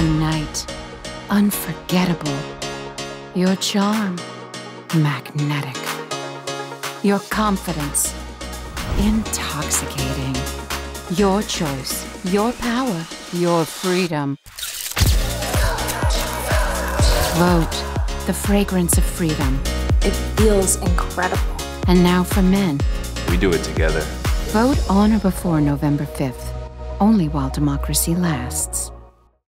A night unforgettable. Your charm magnetic. Your confidence intoxicating. Your choice, your power, your freedom. Vote the fragrance of freedom. It feels incredible. And now for men. We do it together. Vote on or before November 5th, only while democracy lasts.